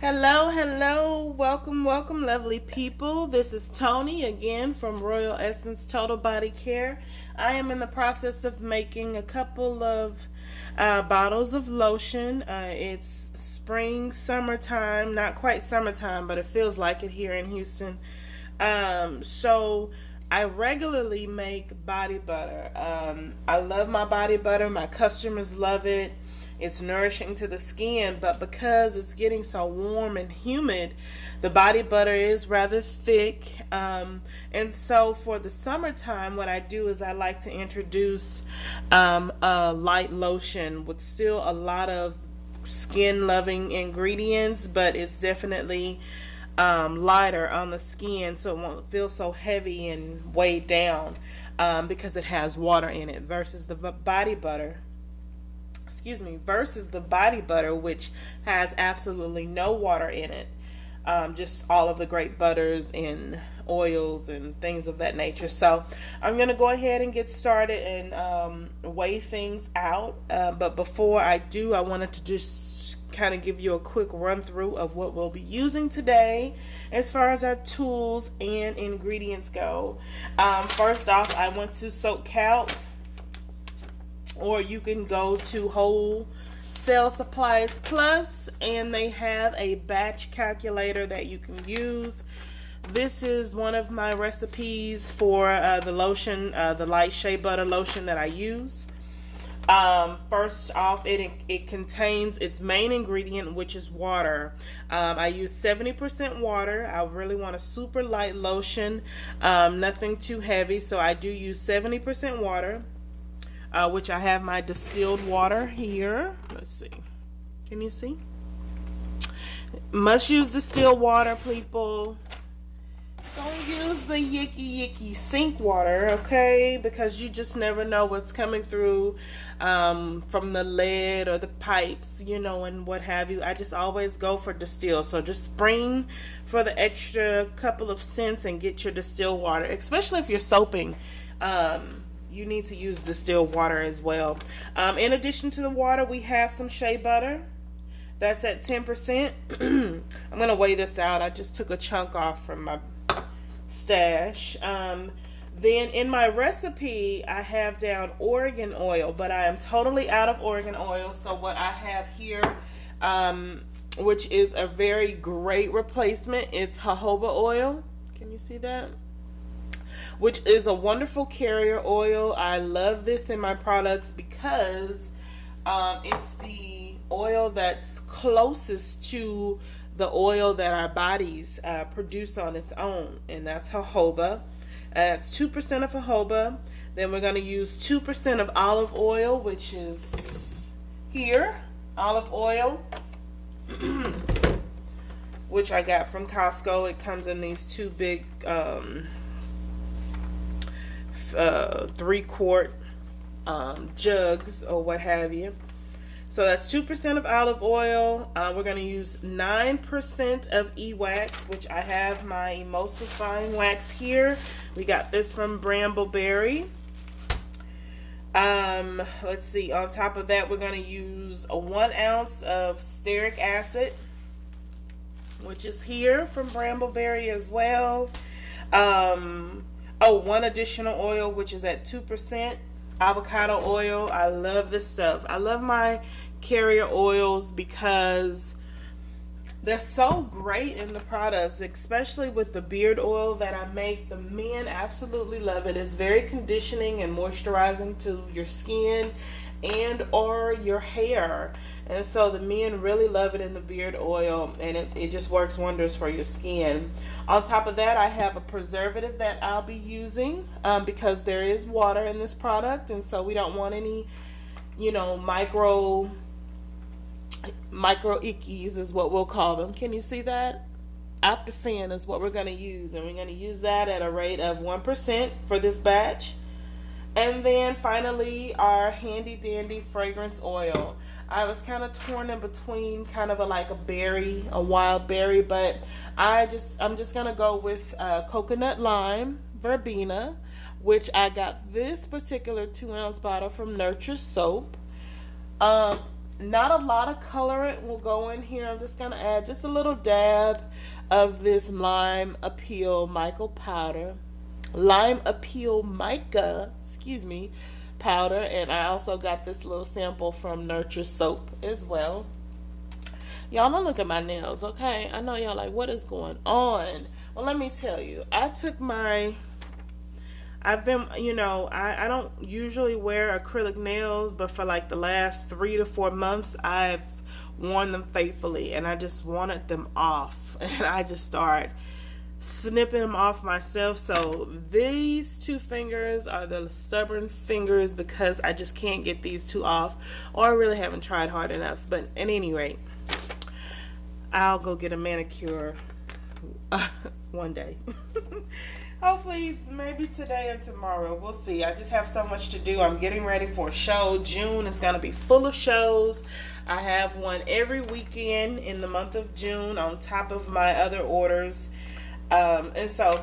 Hello, hello, welcome, welcome, lovely people. This is Tony again from Royal Essence Total Body Care. I am in the process of making a couple of uh, bottles of lotion. Uh, it's spring, summertime, not quite summertime, but it feels like it here in Houston. Um, so I regularly make body butter. Um, I love my body butter, my customers love it it's nourishing to the skin, but because it's getting so warm and humid, the body butter is rather thick. Um, and so for the summertime, what I do is I like to introduce um, a light lotion with still a lot of skin loving ingredients, but it's definitely um, lighter on the skin so it won't feel so heavy and weighed down um, because it has water in it versus the body butter excuse me, versus the body butter, which has absolutely no water in it. Um, just all of the great butters and oils and things of that nature. So I'm going to go ahead and get started and um, weigh things out. Uh, but before I do, I wanted to just kind of give you a quick run through of what we'll be using today as far as our tools and ingredients go. Um, first off, I went to SoapCalc or you can go to Wholesale Supplies Plus and they have a batch calculator that you can use. This is one of my recipes for uh, the lotion, uh, the light shea butter lotion that I use. Um, first off, it it contains its main ingredient, which is water. Um, I use 70% water. I really want a super light lotion, um, nothing too heavy, so I do use 70% water uh, which I have my distilled water here. Let's see. Can you see? Must use distilled water, people. Don't use the yicky yicky sink water, okay? Because you just never know what's coming through um, from the lead or the pipes, you know, and what have you. I just always go for distilled. So just spring for the extra couple of cents and get your distilled water, especially if you're soaping. Um, you need to use distilled water as well. Um, in addition to the water, we have some shea butter. That's at 10%. I'm going to weigh this out. I just took a chunk off from my stash. Um, then in my recipe, I have down argan oil, but I am totally out of argan oil. So what I have here, um, which is a very great replacement, it's jojoba oil. Can you see that? Which is a wonderful carrier oil. I love this in my products because um, it's the oil that's closest to the oil that our bodies uh, produce on its own, and that's jojoba. That's 2% of jojoba. Then we're going to use 2% of olive oil, which is here, olive oil, which I got from Costco. It comes in these two big um, uh, three quart um, jugs or what have you. So that's 2% of olive oil. Uh, we're going to use 9% of e-wax, which I have my emulsifying wax here. We got this from Brambleberry. Um, let's see, on top of that, we're going to use a one ounce of stearic acid, which is here from Brambleberry as well. Um, Oh, one additional oil, which is at 2%. Avocado oil. I love this stuff. I love my carrier oils because they're so great in the products, especially with the beard oil that I make. The men absolutely love it. It's very conditioning and moisturizing to your skin and or your hair. And so the men really love it in the beard oil and it, it just works wonders for your skin. On top of that, I have a preservative that I'll be using um, because there is water in this product and so we don't want any, you know, micro micro ickies is what we'll call them. Can you see that? Optiphen is what we're going to use and we're going to use that at a rate of 1% for this batch. And then finally our handy dandy fragrance oil. I was kind of torn in between kind of a like a berry, a wild berry, but I just I'm just gonna go with uh, coconut lime verbena, which I got this particular two ounce bottle from Nurture Soap. Um, not a lot of colorant will go in here. I'm just going to add just a little dab of this Lime Appeal Michael powder. Lime Appeal Mica, excuse me, powder. And I also got this little sample from Nurture Soap as well. Y'all don't look at my nails, okay? I know y'all like, what is going on? Well, let me tell you. I took my I've been, you know, I, I don't usually wear acrylic nails, but for like the last three to four months, I've worn them faithfully and I just wanted them off. And I just started snipping them off myself. So these two fingers are the stubborn fingers because I just can't get these two off, or I really haven't tried hard enough. But at any rate, I'll go get a manicure uh, one day. hopefully maybe today or tomorrow we'll see i just have so much to do i'm getting ready for a show june is going to be full of shows i have one every weekend in the month of june on top of my other orders um, and so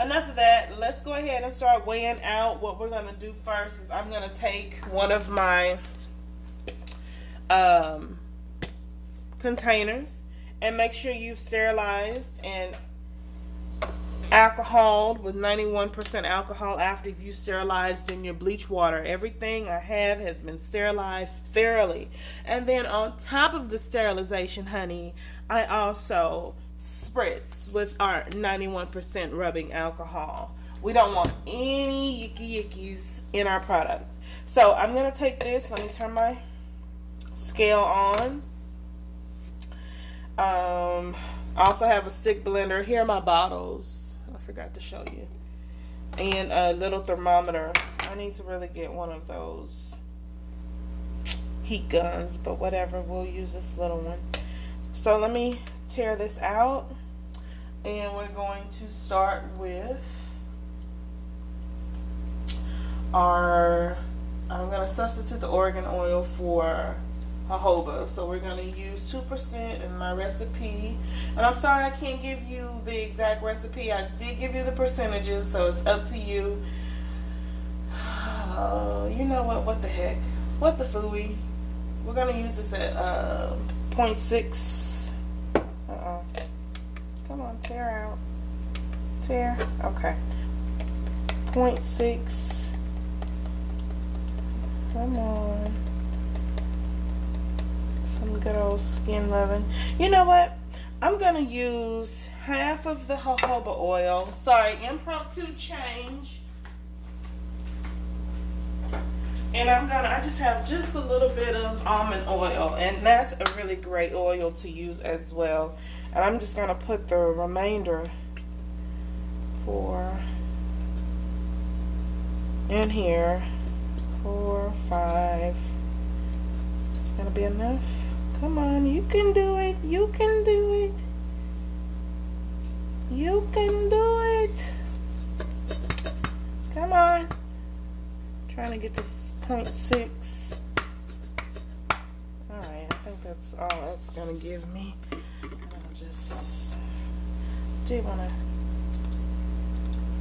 enough of that let's go ahead and start weighing out what we're going to do first is i'm going to take one of my um, containers and make sure you've sterilized and alcohol with 91% alcohol after you've sterilized in your bleach water. Everything I have has been sterilized thoroughly. And then on top of the sterilization, honey, I also spritz with our 91% rubbing alcohol. We don't want any yicky yickies in our product. So I'm going to take this. Let me turn my scale on. Um, I also have a stick blender. Here are my bottles I forgot to show you. And a little thermometer. I need to really get one of those heat guns, but whatever. We'll use this little one. So let me tear this out. And we're going to start with our, I'm going to substitute the argan oil for jojoba. So we're going to use 2% in my recipe. And I'm sorry I can't give you the exact recipe. I did give you the percentages, so it's up to you. Uh, you know what? What the heck? What the fooey? We're going to use this at uh, 0.6. Uh-oh. Come on, tear out. Tear. Okay. 0.6. Come on some good old skin loving. You know what? I'm going to use half of the jojoba oil. Sorry, impromptu change. And I'm to, I just have just a little bit of almond oil. And that's a really great oil to use as well. And I'm just going to put the remainder for in here. Four, five. It's going to be enough. Come on, you can do it. You can do it. You can do it. Come on. trying to get to point six. Alright, I think that's all that's going to give me. Just do want to.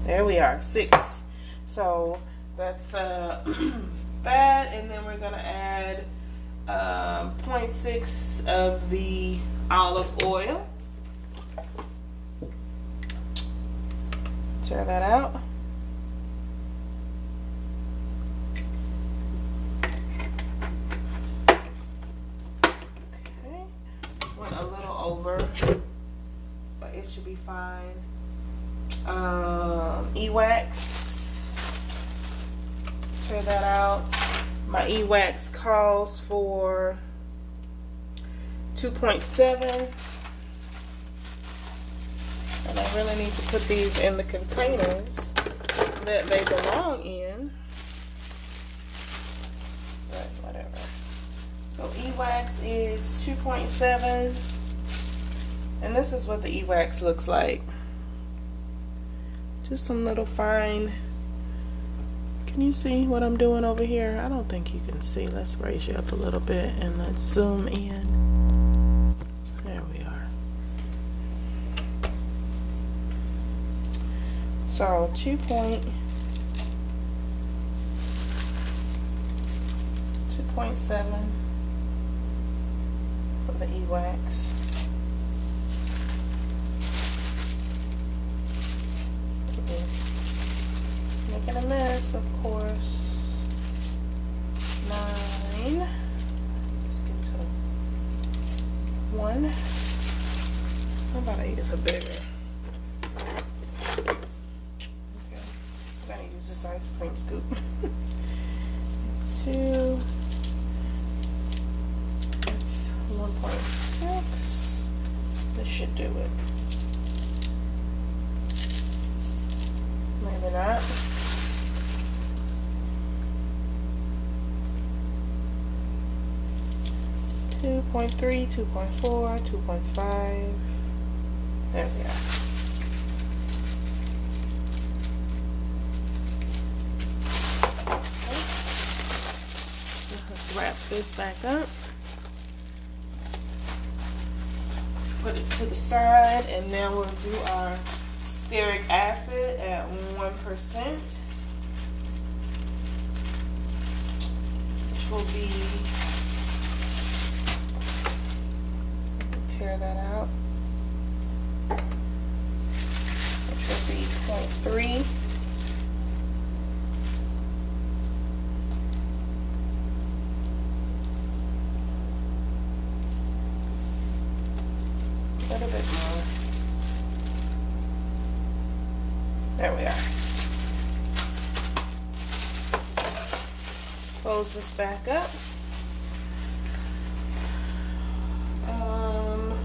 There we are, six. So that's the fat, and then we're going to add um, 0.6 of the olive oil. Try that out. Okay, went a little over, but it should be fine. Um, E-wax, try that out. My e-wax calls for 2.7 and I really need to put these in the containers that they belong in. But whatever. So e-wax is 2.7 and this is what the e-wax looks like just some little fine can you see what I'm doing over here? I don't think you can see. Let's raise you up a little bit and let's zoom in. There we are. So two point two point seven for the e-wax. Making a mess, of course. Nine. Let's get to one. How about eight is a bigger? Okay. I'm gonna use this ice cream scoop. Two. That's 1.6. This should do it. Not. Two point three, two point four, two point five. There we are. Let's wrap this back up. Put it to the side, and now we'll do our stearic acid at 1%, which will be, tear that out, which will be 0.3. A little bit more. There we are. Close this back up. Um,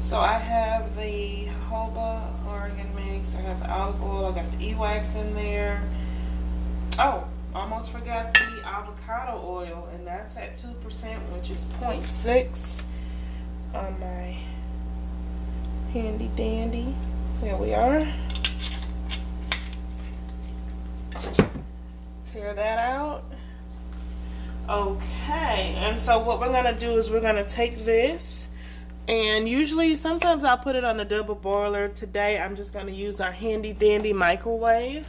so I have the jojoba argan mix. I have olive oil. I got the e-wax in there. Oh, almost forgot the avocado oil, and that's at 2%, which is 0.6 on my handy dandy. There we are. Tear that out. Okay, and so what we're gonna do is we're gonna take this and usually sometimes I'll put it on a double boiler. Today I'm just gonna use our handy dandy microwave.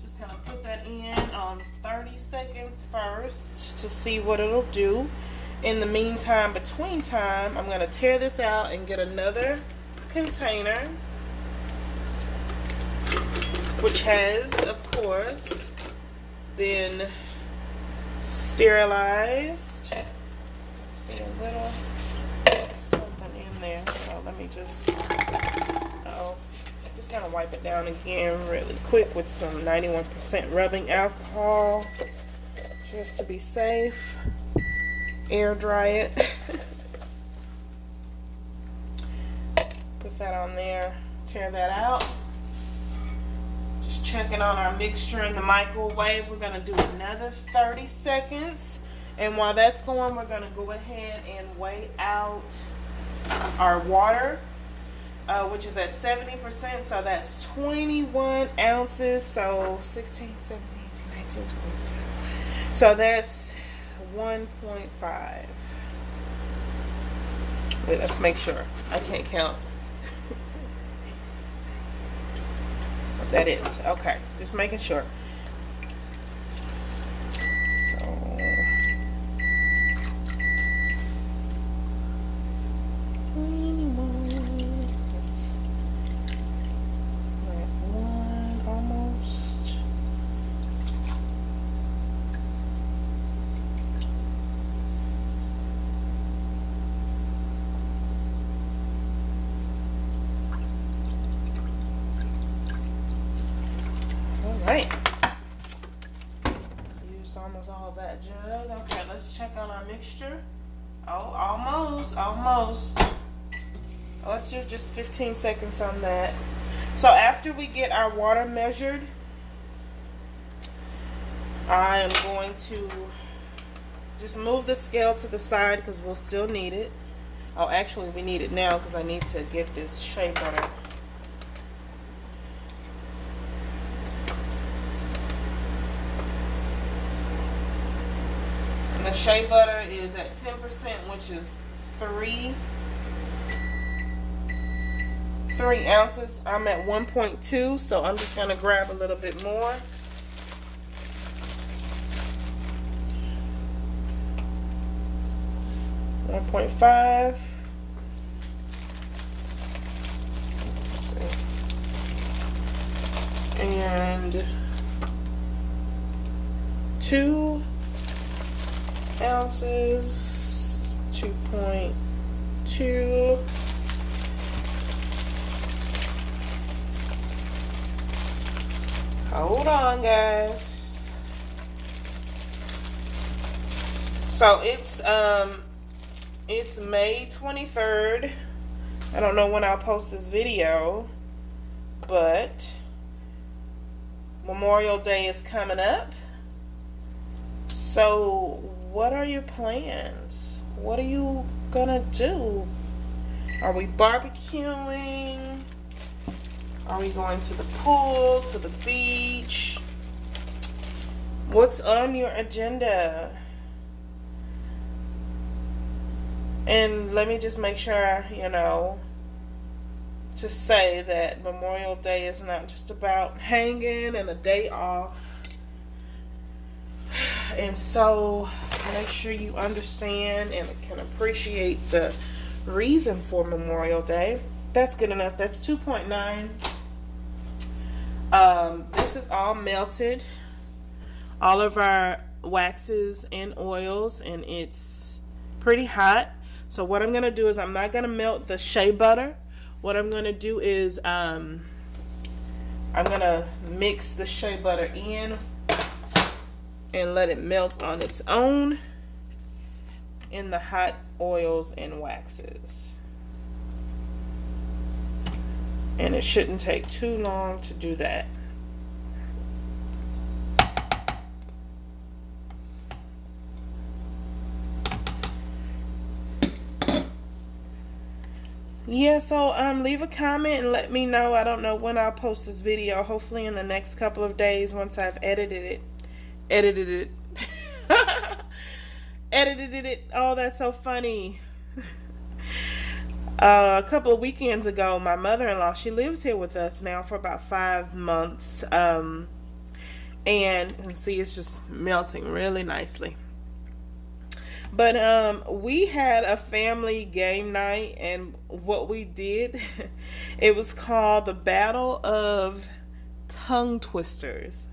Just gonna put that in on 30 seconds first to see what it'll do. In the meantime, between time, I'm gonna tear this out and get another container which has, of course, been sterilized. See a little something in there. So let me just, oh, just gonna wipe it down again really quick with some 91% rubbing alcohol just to be safe. Air dry it. Put that on there, tear that out. Checking on our mixture in the microwave. We're gonna do another 30 seconds. And while that's going, we're gonna go ahead and weigh out our water, uh, which is at 70%. So that's 21 ounces. So 16, 17, 18, 19, 20. So that's 1.5. Wait, let's make sure. I can't count. That is. Okay, just making sure. So, we're at one almost. All right. Used almost all of that jug. Okay, let's check on our mixture. Oh, almost, almost. Let's do just 15 seconds on that. So after we get our water measured, I am going to just move the scale to the side because we'll still need it. Oh, actually, we need it now because I need to get this shea butter. And the shea butter is at 10%, which is three three ounces. I'm at 1.2, so I'm just going to grab a little bit more. One point five. and two ounces, 2.2. Hold on, guys. So it's um it's May 23rd. I don't know when I'll post this video, but Memorial Day is coming up. So, what are your plans? What are you gonna do? Are we barbecuing? Are we going to the pool, to the beach? What's on your agenda? And let me just make sure, you know, to say that Memorial Day is not just about hanging and a day off. And so make sure you understand and can appreciate the reason for Memorial Day. That's good enough. That's 2.9. Um, this is all melted. All of our waxes and oils, and it's pretty hot. So what I'm going to do is I'm not going to melt the shea butter. What I'm going to do is um, I'm going to mix the shea butter in and let it melt on its own in the hot oils and waxes. And it shouldn't take too long to do that. yeah so um leave a comment and let me know. I don't know when i'll post this video. Hopefully in the next couple of days once i've edited it. Edited it. Edited it. Oh that's so funny uh, a couple of weekends ago my mother-in-law she lives here with us now for about five months um and, and see it's just melting really nicely but um, we had a family game night, and what we did, it was called the Battle of Tongue Twisters.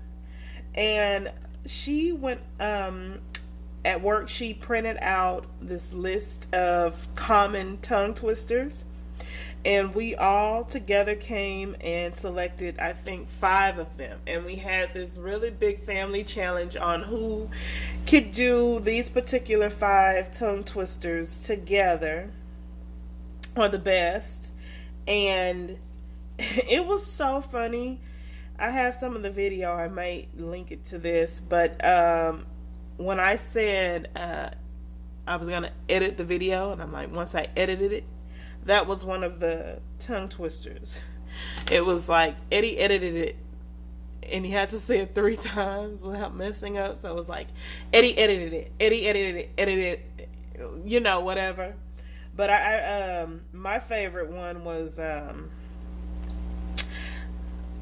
And she went um, at work, she printed out this list of common tongue twisters. And we all together came and selected i think five of them. And we had this really big family challenge on who could do these particular five tongue twisters together or the best. And it was so funny. I have some of the video. I might link it to this. But um, when i said uh, i was gonna edit the video and i'm like once i edited it that was one of the tongue twisters. It was like Eddie edited it and he had to say it three times without messing up. So it was like Eddie edited it, Eddie edited it, edited it, you know, whatever. But I, I um, my favorite one was um,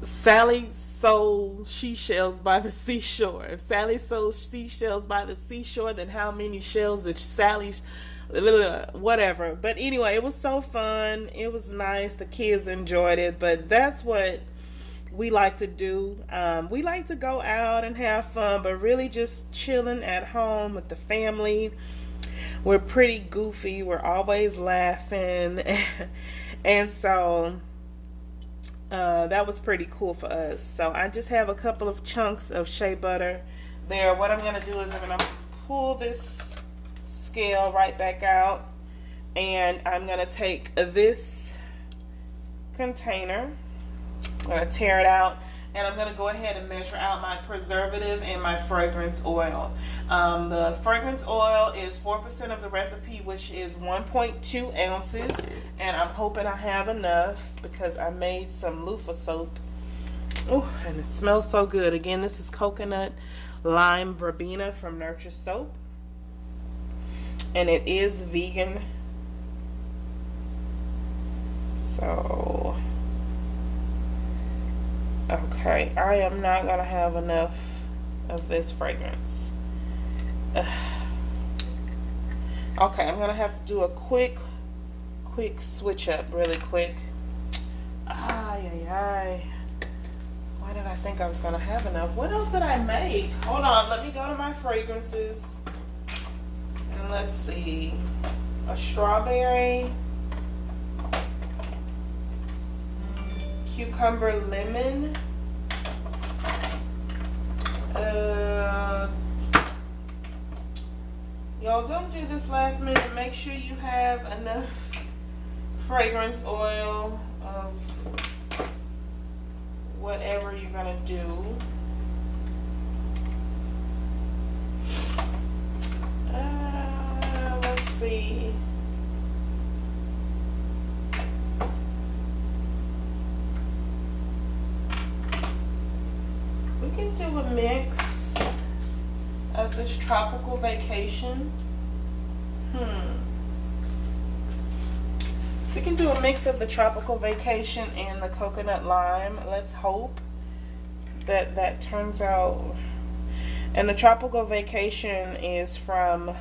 Sally sold she shells by the seashore. If Sally sold seashells by the seashore, then how many shells did Sally's whatever. But anyway, it was so fun. It was nice. The kids enjoyed it. But that's what we like to do. Um, we like to go out and have fun, but really just chilling at home with the family. We're pretty goofy. We're always laughing. and so uh, that was pretty cool for us. So I just have a couple of chunks of shea butter there. What I'm going to do is I'm going to pull this scale right back out and I'm going to take this container, I'm going to tear it out and I'm going to go ahead and measure out my preservative and my fragrance oil. Um, the fragrance oil is 4% of the recipe, which is 1.2 ounces, and I'm hoping I have enough because I made some loofah soap. Oh, and it smells so good. Again, this is coconut lime verbena from Nurture Soap and it is vegan so okay I am not gonna have enough of this fragrance Ugh. Okay, I'm gonna have to do a quick, quick switch up really quick. Ay, ay, ay. Why did I think I was gonna have enough? What else did I make? Hold on, let me go to my fragrances. And let's see. A strawberry. Cucumber lemon. Uh, y'all don't do this last minute. Make sure you have enough fragrance oil of whatever you're gonna do. Uh, let's see. We can do a mix of this tropical vacation. Hmm. We can do a mix of the tropical vacation and the coconut lime. Let's hope that that turns out. And the tropical vacation is from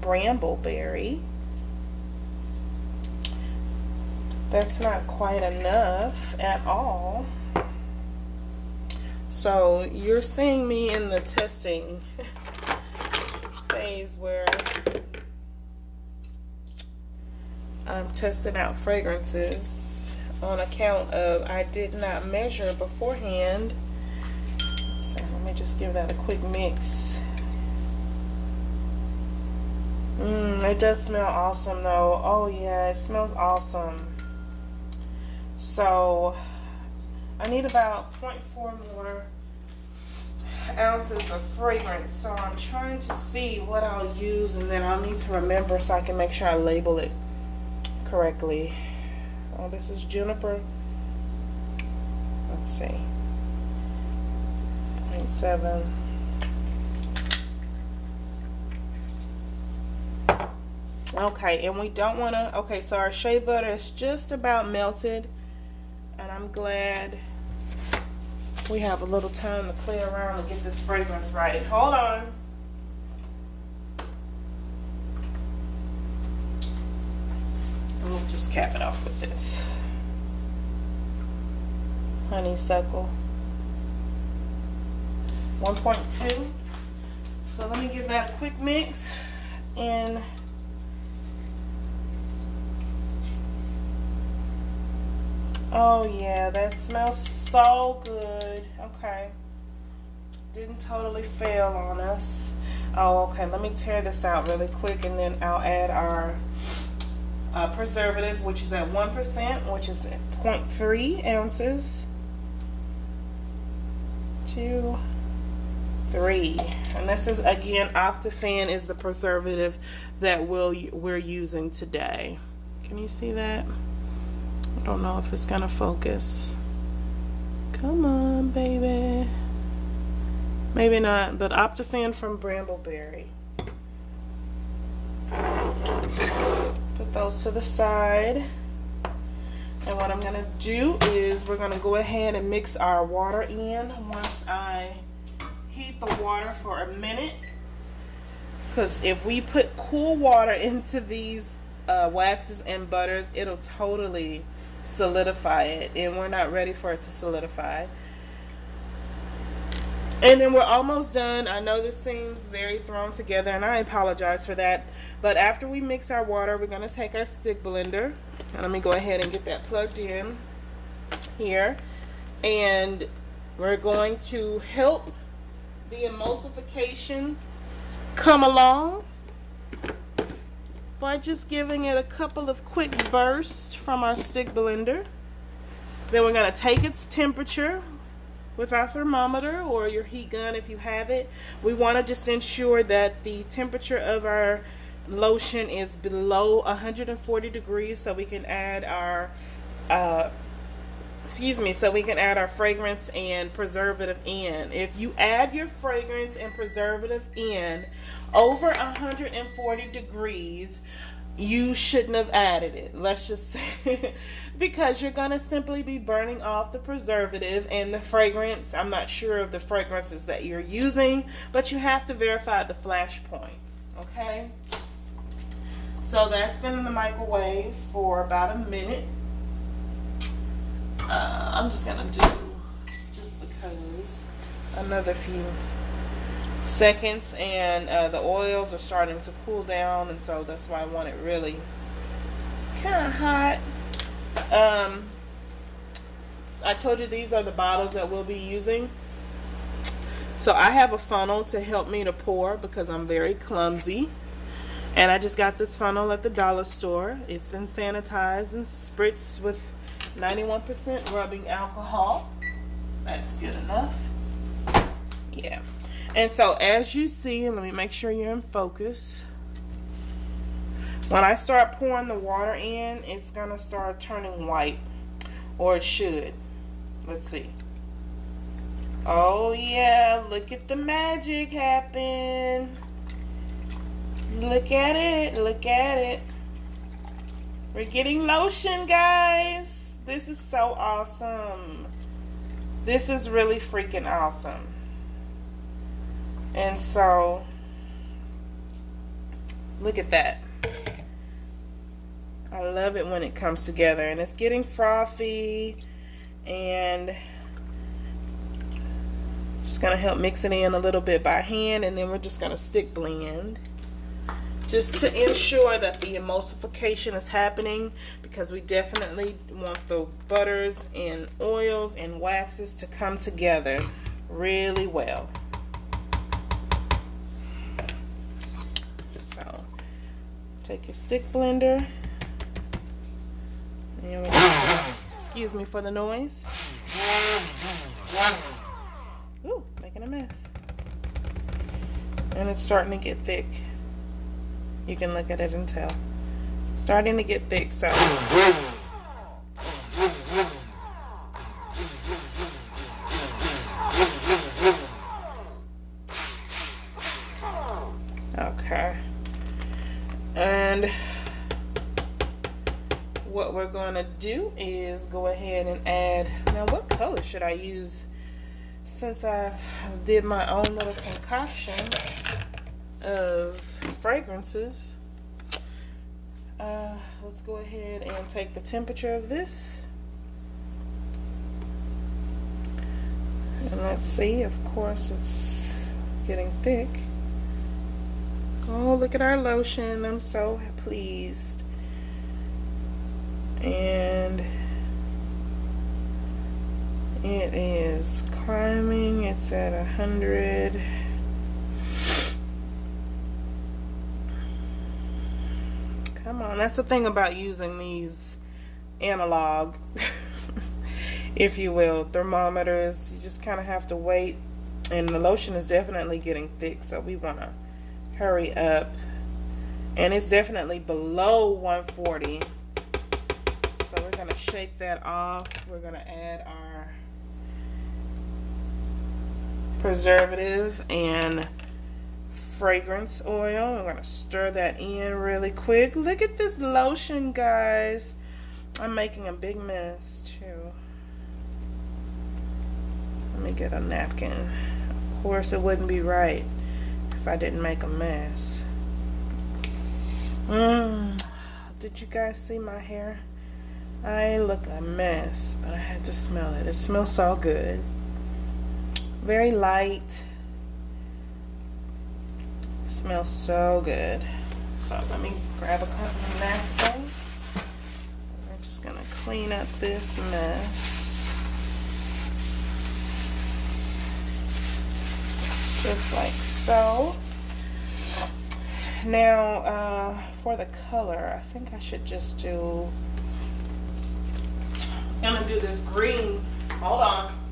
Brambleberry. That's not quite enough at all. So you're seeing me in the testing where I'm testing out fragrances on account of I did not measure beforehand. So let me just give that a quick mix. Mmm, it does smell awesome though. Oh yeah, it smells awesome. So I need about 0.4 more ounces of fragrance. So I'm trying to see what I'll use and then I'll need to remember so I can make sure I label it correctly. Oh, this is juniper. Let's see. 0.7. Okay, and we don't want to, okay, so our shea butter is just about melted. And I'm glad we have a little time to play around and get this fragrance right. Hold on. And we'll just cap it off with this. Honeysuckle. 1.2. So let me give that a quick mix and Oh yeah, that smells so good. Okay. Didn't totally fail on us. Oh, okay. Let me tear this out really quick and then I'll add our uh, preservative, which is at 1%, which is 0.3 ounces. Two, three. And this is, again, Optiphen is the preservative that we'll, we're using today. Can you see that? I don't know if it's gonna focus. Come on, baby. Maybe not, but Optiphen from Brambleberry. Put those to the side. And what I'm gonna do is we're gonna go ahead and mix our water in once I heat the water for a minute. Because if we put cool water into these uh, waxes and butters, it'll totally solidify it and we're not ready for it to solidify. And then we're almost done. I know this seems very thrown together and I apologize for that. But after we mix our water we're going to take our stick blender. And let me go ahead and get that plugged in here. And we're going to help the emulsification come along by just giving it a couple of quick bursts from our stick blender. Then we're going to take its temperature with our thermometer or your heat gun if you have it. We want to just ensure that the temperature of our lotion is below 140 degrees so we can add our uh, excuse me, so we can add our fragrance and preservative in. If you add your fragrance and preservative in over 140 degrees, you shouldn't have added it. Let's just say because you're going to simply be burning off the preservative and the fragrance. I'm not sure of the fragrances that you're using, but you have to verify the flash point. Okay? So that's been in the microwave for about a minute. Uh, I'm just gonna do, just because, another few seconds and uh, the oils are starting to cool down and so that's why I want it really kind of hot. Um, I told you these are the bottles that we'll be using. So I have a funnel to help me to pour because I'm very clumsy. And I just got this funnel at the dollar store. It's been sanitized and spritzed with 91% rubbing alcohol. That's good enough. Yeah. And so as you see, let me make sure you're in focus. When I start pouring the water in, it's going to start turning white. Or it should. Let's see. Oh yeah, look at the magic happen. Look at it, look at it. We're getting lotion, guys. This is so awesome. This is really freaking awesome. And so, look at that. I love it when it comes together and it's getting frothy and just gonna help mix it in a little bit by hand and then we're just gonna stick blend just to ensure that the emulsification is happening because we definitely want the butters and oils and waxes to come together really well. So take your stick blender excuse me for the noise. Ooh, making a mess. And it's starting to get thick. You can look at it and tell. Starting to get thick, so. Okay. And what we're going to do is go ahead and add, now what color should I use since I've did my own little concoction of fragrances. Uh, let's go ahead and take the temperature of this. And let's see, of course it's getting thick. Oh, look at our lotion. I'm so pleased and it is climbing it's at a hundred on that's the thing about using these analog if you will thermometers. You just kind of have to wait. And the lotion is definitely getting thick so we want to hurry up. And it's definitely below 140 so we're going to shake that off. We're going to add our preservative and fragrance oil. I'm going to stir that in really quick. Look at this lotion, guys. I'm making a big mess, too. Let me get a napkin. Of course, it wouldn't be right if I didn't make a mess. Mmm. Did you guys see my hair? I look a mess, but I had to smell it. It smells so good. Very light. Smells so good. So let me grab a couple of napkins. We're just gonna clean up this mess. Just like so. Now, uh, for the color, I think I should just do i'm gonna do this green. Hold on.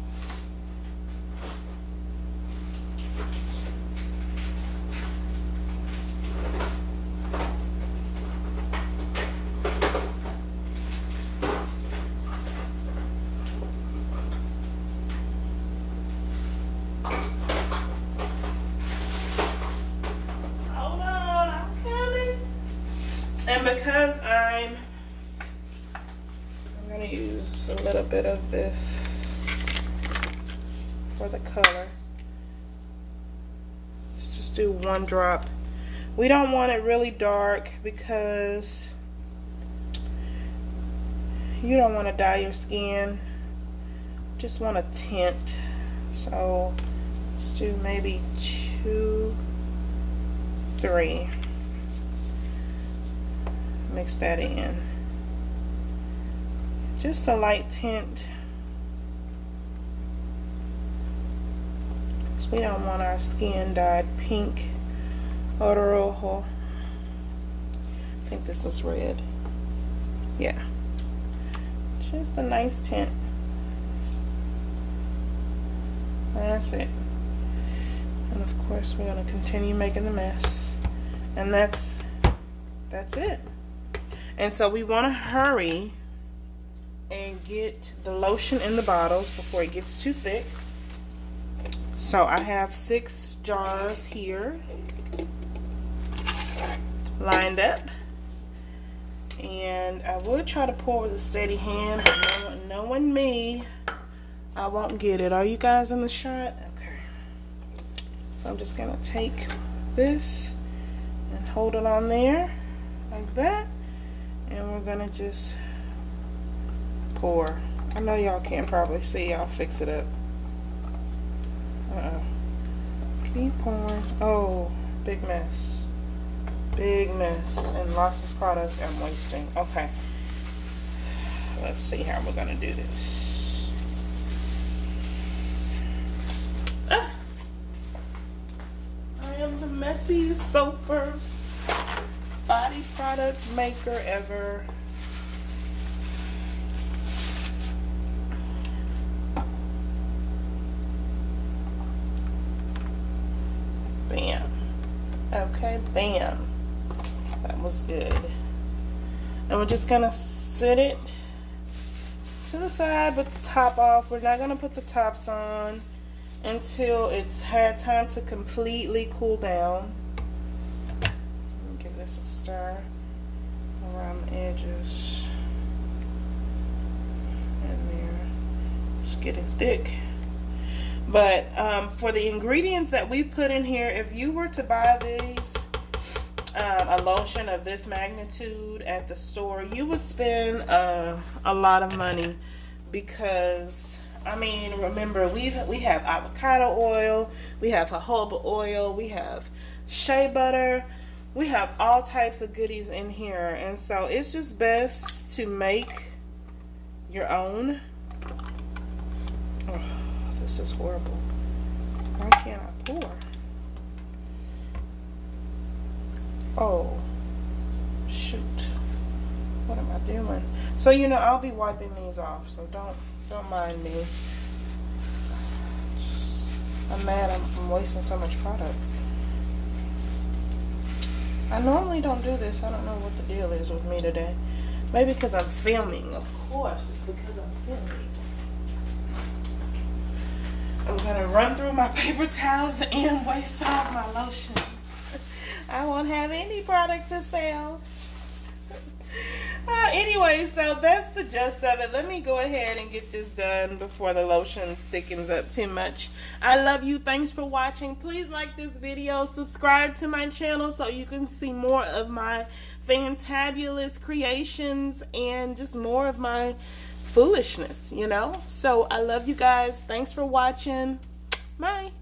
And because I'm I'm to use a little bit of this for the color. Let's just do one drop We don't want it really dark because you don't want to dye your skin. Just want a tint. So let's do maybe two, three. Mix that in. Just a light tint. Because we don't want our skin dyed pink or rojo. I think this is red. Yeah. Just a nice tint. That's it. And of course we're going to continue making the mess. And that's that's it. And so we want to hurry and get the lotion in the bottles before it gets too thick. So I have six jars here lined up. And I would try to pour with a steady hand, knowing me, I won't get it. Are you guys in the shot? Okay. So I'm just going to take this and hold it on there like that. And we're to just pour. I know y'all can't probably see. I'll fix it up. Uh-oh. Keep pouring. Oh, big mess. Big mess. And lots of product I'm wasting. Okay. Let's see how we're to do this. Ah. I am the messiest soaper body product maker ever. Bam. Okay, bam. That was good. And we're just gonna sit it to the side with the top off. We're not gonna put the tops on until it's had time to completely cool down. Stir around the edges. And there. It's getting thick. But um, for the ingredients that we put in here, if you were to buy these, um, a lotion of this magnitude at the store, you would spend uh, a lot of money because, I mean, remember, we've we have avocado oil, we have jojoba oil, we have shea butter, we have all types of goodies in here. And so it's just best to make your own. Oh. This is horrible. Why can't I pour? Oh, shoot. What am I doing? So, you know, I'll be wiping these off, so don't don't mind me. Just, I'm mad I'm, I'm wasting so much product. I normally don't do this. I don't know what the deal is with me today. Maybe because I'm filming. Of course, it's because I'm filming. I'm gonna run through my paper towels and waste all my lotion. I won't have any product to sell. Uh, anyway, so that's the gist of it. Let me go ahead and get this done before the lotion thickens up too much. I love you. Thanks for watching. Please like this video. Subscribe to my channel so you can see more of my fantabulous creations and just more of my foolishness, you know? So I love you guys. Thanks for watching. Bye.